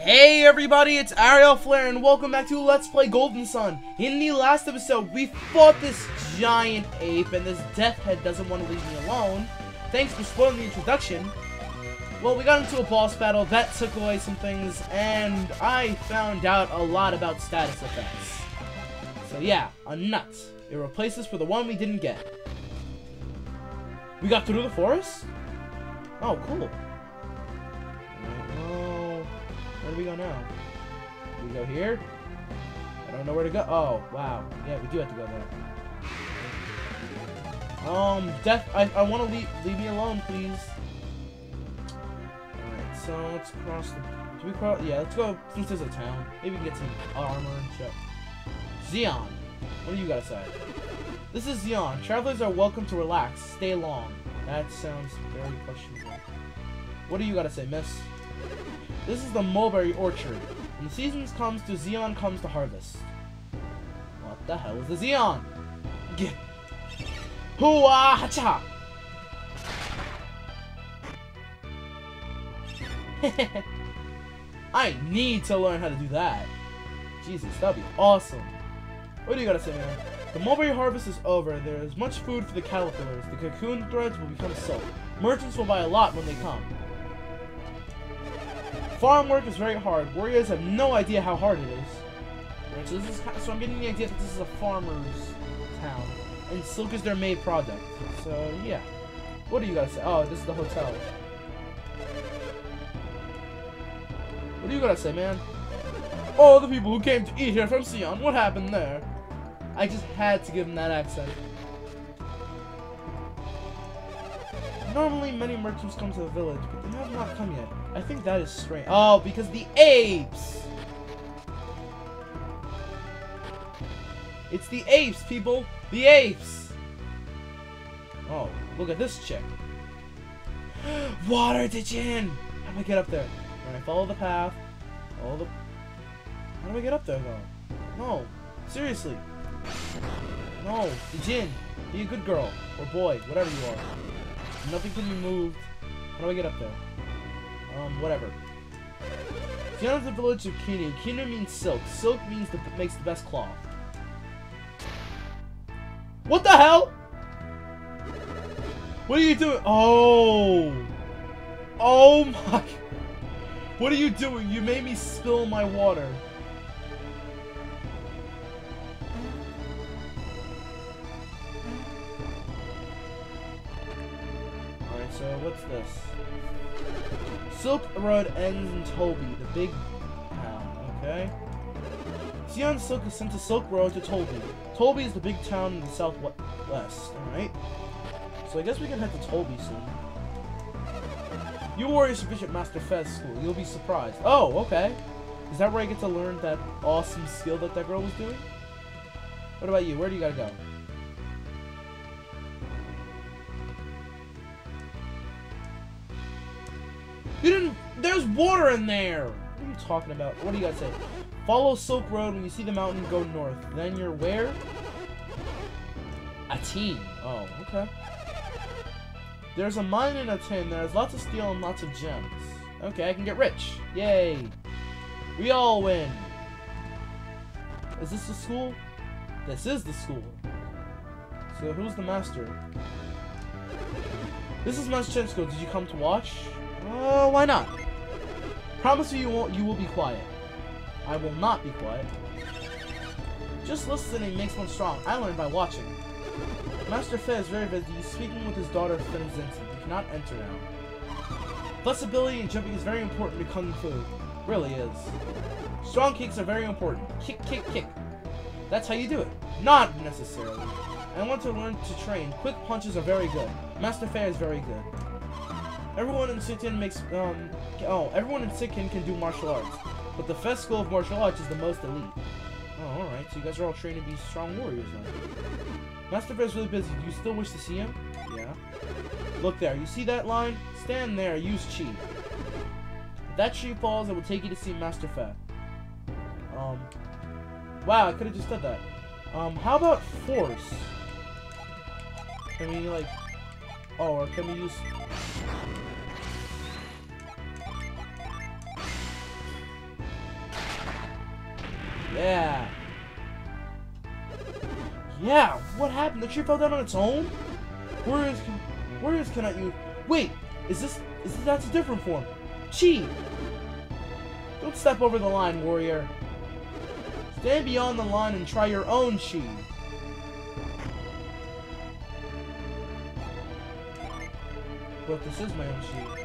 Hey everybody, it's Ariel Flare and welcome back to Let's Play Golden Sun. In the last episode, we fought this giant ape and this death head doesn't want to leave me alone. Thanks for spoiling the introduction. Well, we got into a boss battle, that took away some things, and I found out a lot about status effects. So yeah, a nut. It replaces for the one we didn't get. We got through the forest? Oh, cool. Where do we go now? Do we go here? I don't know where to go. Oh, wow. Yeah, we do have to go there. Um, Death, I, I want to leave, leave me alone, please. Alright, so let's cross the... Do we cross? Yeah, let's go, since there's a town. Maybe we can get some armor and shit. Zeon, what do you gotta say? This is Zeon. Travelers are welcome to relax. Stay long. That sounds very questionable. What do you gotta say, miss? This is the mulberry orchard. When the season comes to Zeon comes to harvest. What the hell is the Zeon? Get. Hooah hacha! I need to learn how to do that. Jesus, that'd be awesome. What do you gotta say, man? The mulberry harvest is over. There is much food for the caterpillars. The cocoon threads will become silk. Merchants will buy a lot when they come. Farm work is very hard. Warriors have no idea how hard it is. So this is so I'm getting the idea that this is a farmer's town, and silk is their main product. So yeah, what do you gotta say? Oh, this is the hotel. What do you gotta say, man? All the people who came to eat here from Sion, what happened there? I just had to give him that accent. Normally, many merchants come to the village, but they have not come yet. I think that is strange. Oh, because the apes! It's the apes, people! The apes! Oh, look at this chick. Water Dijin! How do I get up there? I follow the path, follow the... How do I get up there, though? No, seriously. No, Dijin, be a good girl, or boy, whatever you are. Nothing can be moved. How do I get up there? Um, whatever. Beyond the village of Kinu. Kinu means silk. Silk means the makes the best cloth. What the hell? What are you doing? Oh. Oh my. What are you doing? You made me spill my water. Alright, so what's this? Silk Road ends in Tolbi, the big town, okay? Sion Silk is sent to Silk Road to Tolbi. Tolbi is the big town in the southwest, alright? So I guess we can head to Tolbi soon. You warriors should visit Master Fez school. You'll be surprised. Oh, okay. Is that where I get to learn that awesome skill that that girl was doing? What about you? Where do you gotta go? There's water in there. What are you talking about? What do you guys say? Follow Silk Road. When you see the mountain, go north. Then you're where? Atin. Oh, okay. There's a mine in a tin. There's lots of steel and lots of gems. Okay, I can get rich. Yay. We all win. Is this the school? This is the school. So who's the master? This is Master. Did you come to watch? Uh, why not? Promise you, you won't. You will be quiet. I will not be quiet. Just listening makes one strong. I learned by watching. Master Fei is very busy. He's speaking with his daughter Fen Zintin. He cannot enter now. Flexibility and jumping is very important to Kung Fu. Really is. Strong kicks are very important. Kick, kick, kick. That's how you do it. Not necessarily. I want to learn to train. Quick punches are very good. Master Fei is very good. Everyone in Sikin makes, um, oh, everyone in Sikin can do martial arts, but the Fez School of Martial Arts is the most elite. Oh, alright, so you guys are all trained to be strong warriors now. Master Fez is really busy. Do you still wish to see him? Yeah. Look there, you see that line? Stand there, use chi. If that tree falls, it will take you to see Master Fez. Um, wow, I could have just said that. Um, how about force? Can we, like, oh, or can we use... Yeah. Yeah, what happened? The tree fell down on its own? Warriors can, warriors cannot use... Wait, is this... Is this, that's a different form. Chi! Don't step over the line, warrior. Stand beyond the line and try your own Chi. But this is my own Chi.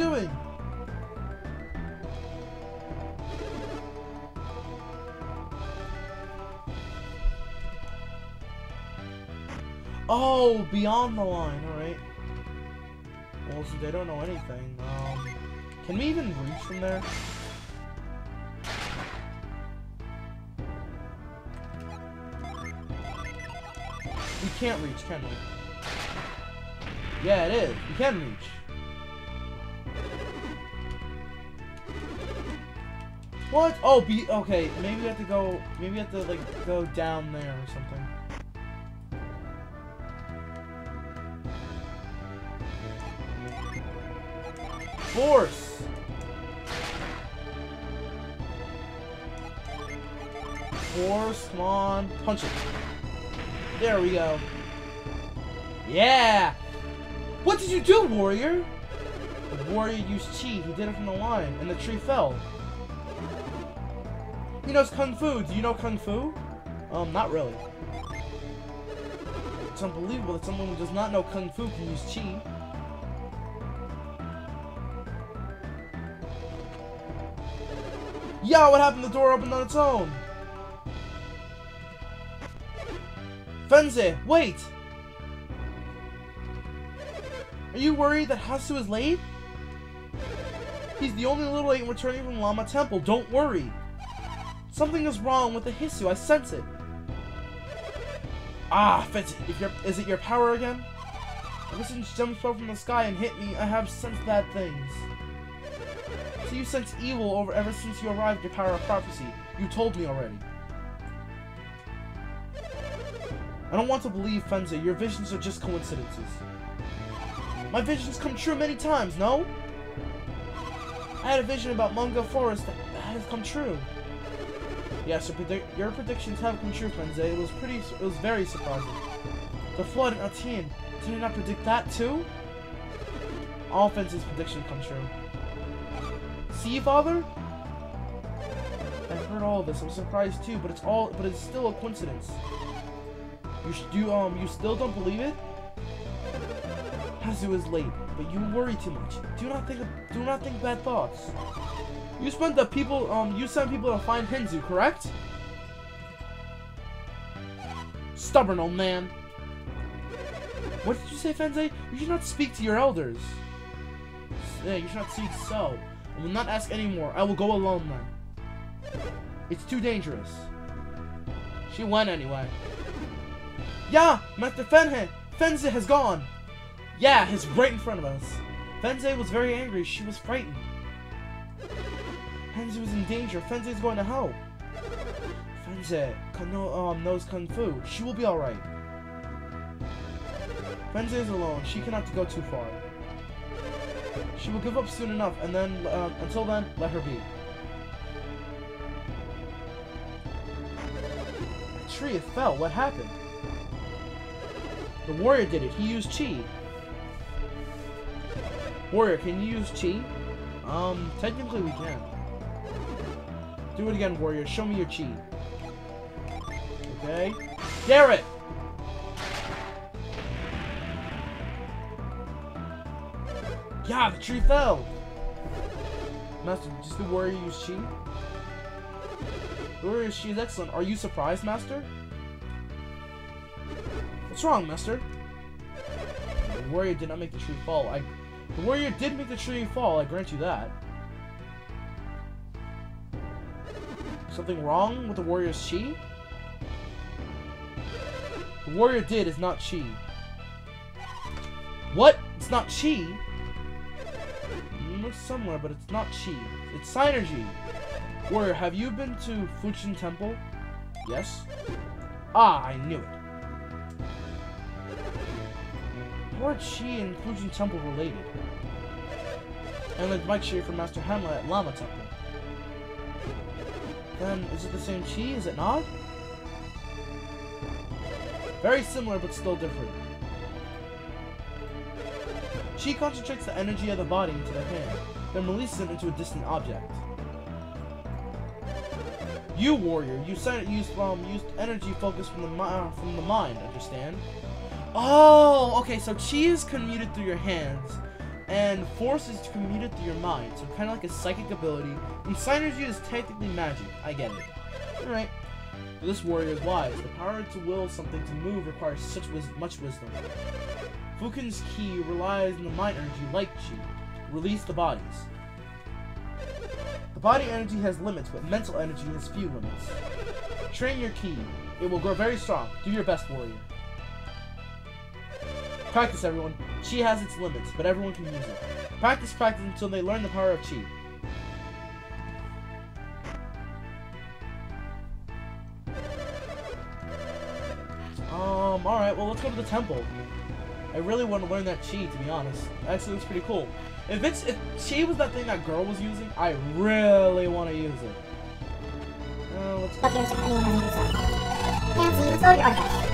Doing? Oh, beyond the line, alright. Well, so they don't know anything. Um, can we even reach from there? We can't reach, can we? Yeah, it is. We can reach. What? Oh, be okay. Maybe we have to go. Maybe we have to like go down there or something. Force. Force. Come on. Punch it. There we go. Yeah. What did you do, warrior? The warrior used chi. He did it from the line, and the tree fell. He knows Kung Fu. Do you know Kung Fu? Um, not really. It's unbelievable that someone who does not know Kung Fu can use Chi. Yeah, what happened? The door opened on its own. Fenze, wait! Are you worried that Hasu is late? He's the only little eight returning from Lama Temple. Don't worry. Something is wrong with the Hisu. I sense it. Ah, your, is it your power again? Ever since gems fell from the sky and hit me, I have sensed bad things. So you sense evil over ever since you arrived your power of prophecy. You told me already. I don't want to believe, Fenze. Your visions are just coincidences. My visions come true many times, no? I had a vision about Mungo Forest that has come true. Yes, your, predict your predictions have come true, Fenze. It was pretty, it was very surprising. The flood in Atian, did you not predict that too? All Fenze's predictions come true. See, father? I've heard all this. I'm surprised too, but it's all, but it's still a coincidence. You, you um, you still don't believe it? Hazu is late, but you worry too much. Do not think, do not think bad thoughts. You spent the people, um, you sent people to find Hinzu, correct? Stubborn old man. What did you say, Fenze? You should not speak to your elders. Yeah, you should not speak so. I will not ask anymore. I will go alone then. It's too dangerous. She went anyway. Yeah, Master Fenhe! Fenze has gone! Yeah, he's right in front of us. Fenze was very angry. She was frightened. Fenze was in danger. Fenze is going to help. Fenze um, knows Kung Fu. She will be alright. Fenze is alone. She cannot go too far. She will give up soon enough, and then, uh, until then, let her be. The tree, fell. What happened? The warrior did it. He used chi. Warrior, can you use chi? Um, technically we can. Do it again, warrior. Show me your chi. Okay. Garet! Yeah, the tree fell! Master, just the warrior use chi? The warrior chi is excellent. Are you surprised, Master? What's wrong, Master? The warrior did not make the tree fall. I, the warrior did make the tree fall, I grant you that. Something wrong with the warrior's chi? The warrior did is not chi. What? It's not chi? It looks somewhere, but it's not chi. It's Psynergy. Warrior, have you been to Fuchin Temple? Yes. Ah, I knew it. How are Chi and Fuchin Temple related? And like Mike from Master Hamlet at Lama Temple. Then, is it the same Chi? Is it not? Very similar, but still different. Chi concentrates the energy of the body into the hand, then releases it into a distant object. You, warrior, you used um used energy focus from the uh, from the mind. Understand? Oh, okay. So chi is commuted through your hands, and force is commuted through your mind. So kind of like a psychic ability. And Psynergy is technically magic. I get it. All right. This warrior is wise. The power to will something to move requires such wis much wisdom. Fuchin's ki relies on the mind energy like chi. Release the bodies. The body energy has limits, but mental energy has few limits. Train your ki. It will grow very strong. Do your best, warrior. Practice, everyone. Chi has its limits, but everyone can use it. Practice, practice until they learn the power of Chi. Um, alright, well, let's go to the temple. I really want to learn that Chi, to be honest. Actually, looks pretty cool. If it's if Chi was that thing that girl was using, I really want to use it. Uh, let's go.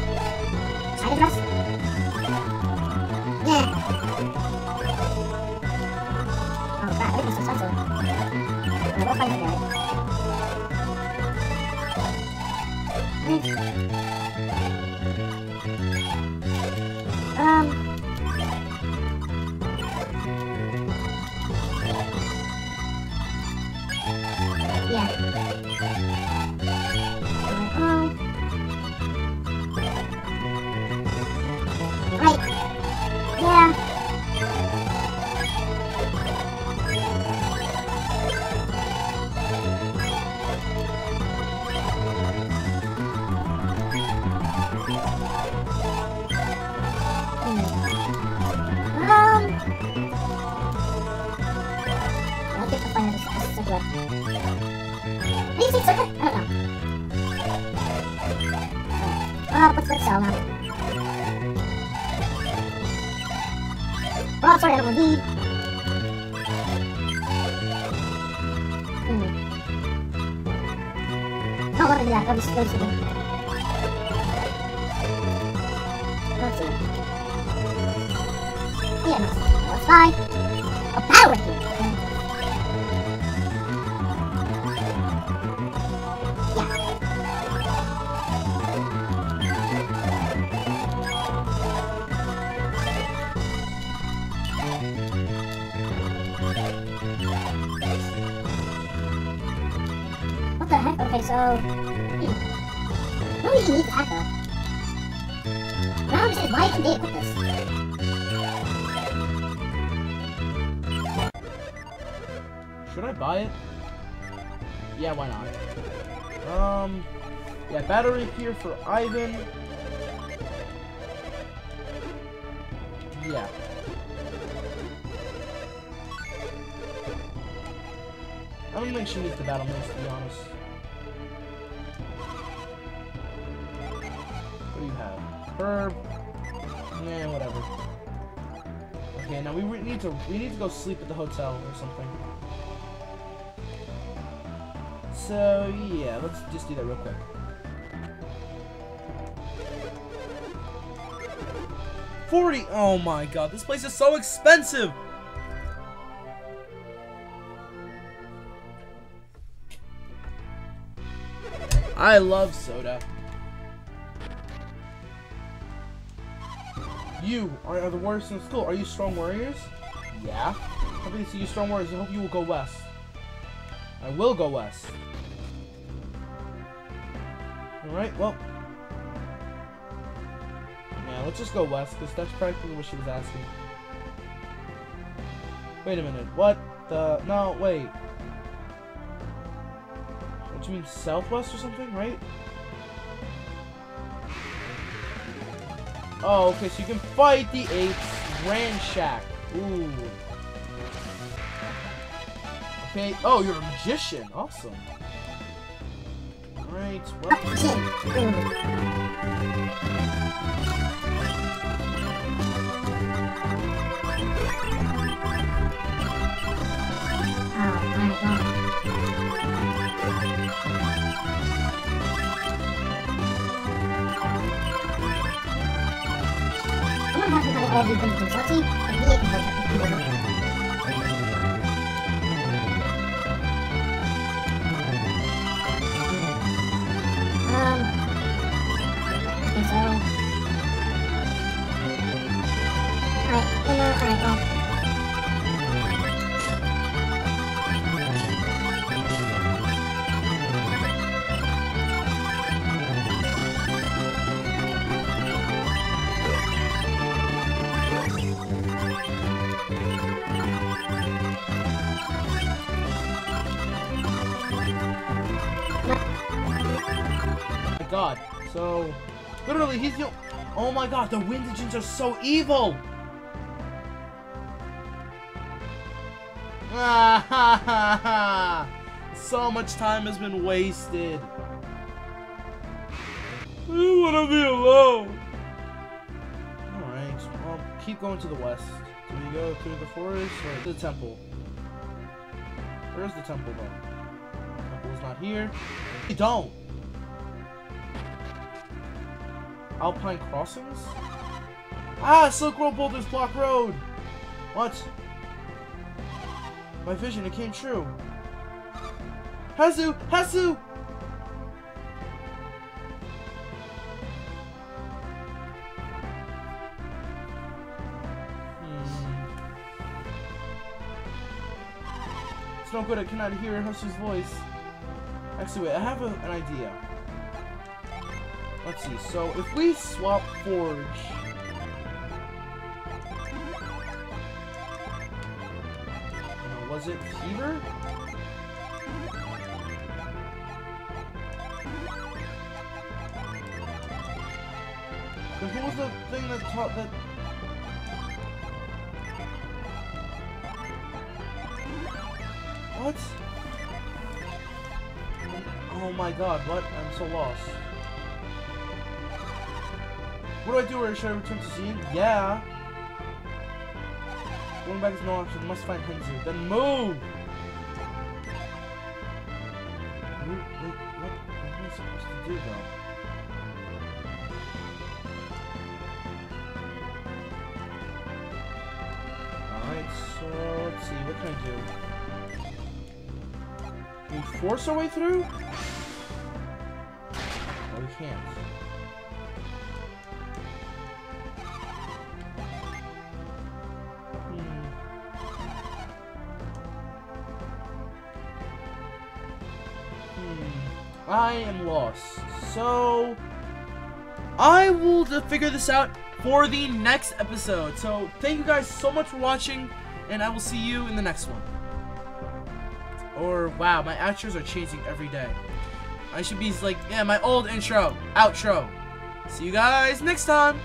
harta potenzia una. yang c'è così. No, guarda di dari sini. visto, so... Hmm. Even needs that, though? Now I'm just why did they equip this? Should I buy it? Yeah, why not? Um... Yeah, battery here for Ivan. Yeah. I don't think she needs the battle moves, to be honest. Yeah, whatever. Okay, now we need to we need to go sleep at the hotel or something. So yeah, let's just do that real quick. Forty. Oh my god, this place is so expensive. I love soda. You are, are the warriors in school. Are you strong warriors? Yeah. Happy to see you strong warriors. I hope you will go west. I will go west. Alright, well. Yeah, let's just go west, because that's practically what she was asking. Wait a minute. What the... No, wait. What, do you mean southwest or something, right? Oh, okay, so you can fight the apes. Grand Shack. Ooh. Okay. Oh, you're a magician. Awesome. Alright. Alright, not happy how all these things god. So, literally, he's the. Oh my god, the Windigins are so evil! Ah ha ha ha! So much time has been wasted. I want to be alone. Alright, well, keep going to the west. Do we go through the forest or the temple? Where's the temple though? The Temple's not here. We don't! Alpine Crossings? Ah, Silk Road Boulders Block Road! What? My vision, it came true. Hazu! Hazu! Hmm. It's no good, I cannot hear Hazu's voice. Actually, wait, I have a, an idea. Let's see, so if we swap Forge... Uh, was it Fever? Who was the thing that taught that... What? Oh my god, what? I'm so lost. What do I do? Or should I return to Zine? Yeah. Going back is no option. Must find Henzu. Then move! Wait, wait, what, what am I supposed to do though? Alright, so let's see, what can I do? Can we force our way through? No, we can't. I am lost. So I will figure this out for the next episode. So thank you guys so much for watching, and I will see you in the next one. Or wow, my outros are changing every day. I should be like, yeah, my old intro, outro. See you guys next time.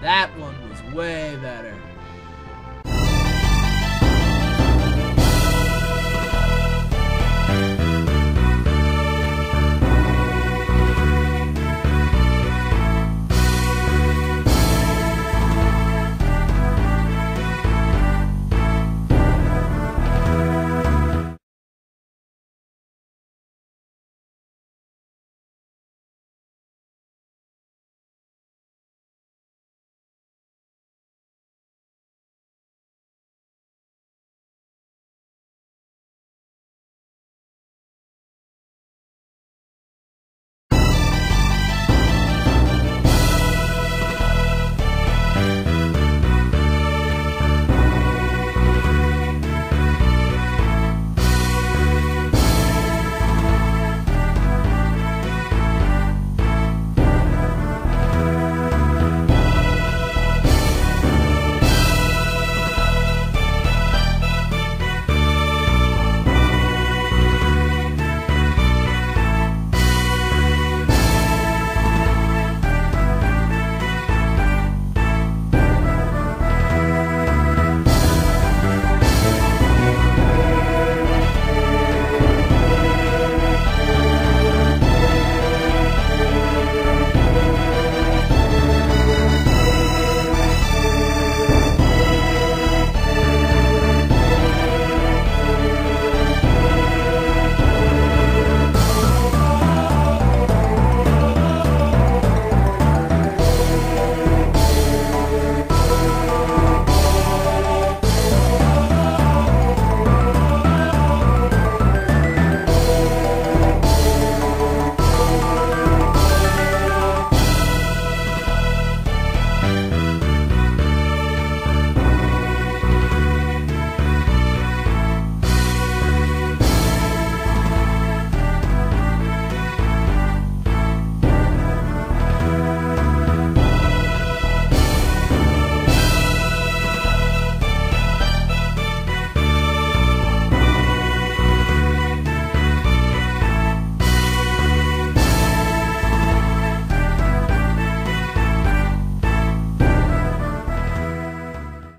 That one was way better.